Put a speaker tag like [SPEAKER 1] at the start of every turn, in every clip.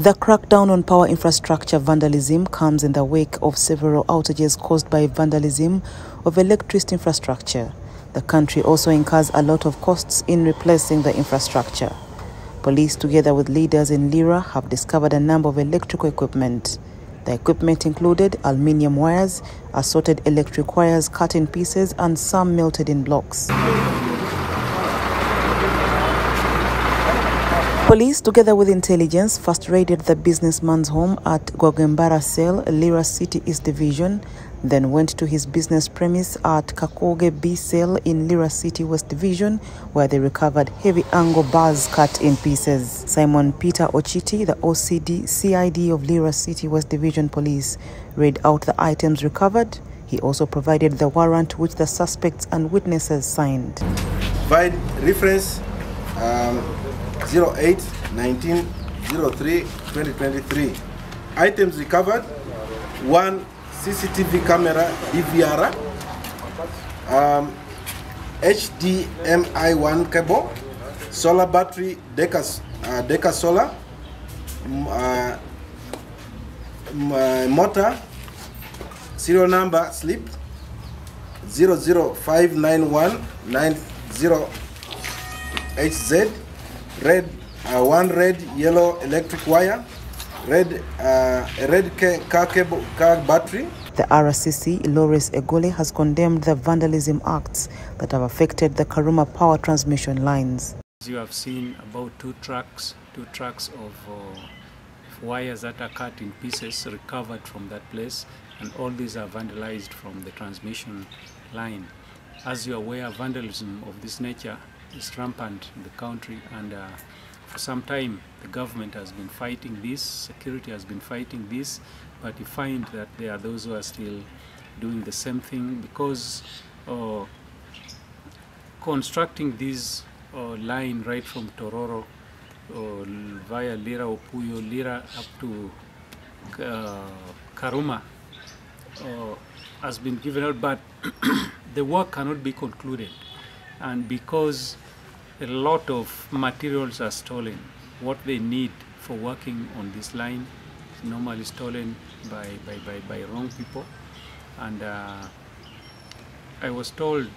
[SPEAKER 1] The crackdown on power infrastructure vandalism comes in the wake of several outages caused by vandalism of electricity infrastructure. The country also incurs a lot of costs in replacing the infrastructure. Police, together with leaders in Lira, have discovered a number of electrical equipment. The equipment included aluminium wires, assorted electric wires cut in pieces, and some melted in blocks. Police, together with intelligence, first raided the businessman's home at Gogembara Cell, Lira City East Division, then went to his business premise at Kakoge B Cell in Lira City West Division, where they recovered heavy angle bars cut in pieces. Simon Peter Ochiti, the OCD CID of Lira City West Division Police, read out the items recovered. He also provided the warrant which the suspects and witnesses signed.
[SPEAKER 2] Provide reference um, 08 19 03 2023. Items recovered one CCTV camera DVR, um, HDMI 1 cable, solar battery Deca, uh, Deca solar, uh, uh, motor, serial number slip 0059190HZ, red, uh, one red yellow electric wire, red, uh, a red car cable, car battery,
[SPEAKER 1] The RCC, Lores Egole, has condemned the vandalism acts that have affected the Karuma power transmission lines.
[SPEAKER 3] As you have seen, about two trucks, two trucks of uh, wires that are cut in pieces recovered from that place, and all these are vandalized from the transmission line. As you are aware, vandalism of this nature is rampant in the country, and uh, for some time the government has been fighting this, security has been fighting this, but you find that there are those who are still doing the same thing because uh, constructing this uh, line right from Tororo uh, via Lira Opuyo, Lira up to uh, Karuma uh, has been given out, but the work cannot be concluded. And because a lot of materials are stolen, what they need for working on this line is normally stolen by, by, by, by wrong people. And uh, I was told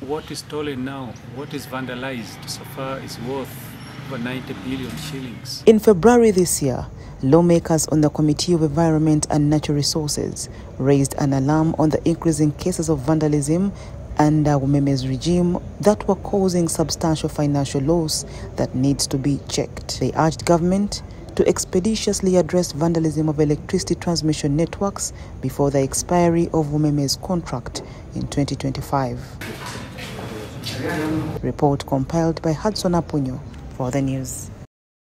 [SPEAKER 3] what is stolen now, what is vandalized so far is worth over 90 billion shillings.
[SPEAKER 1] In February this year, lawmakers on the Committee of Environment and Natural Resources raised an alarm on the increasing cases of vandalism under Umeme's regime that were causing substantial financial loss that needs to be checked. They urged government to expeditiously address vandalism of electricity transmission networks before the expiry of Umeme's contract in 2025. Report compiled by Hudson Apunyo for the news.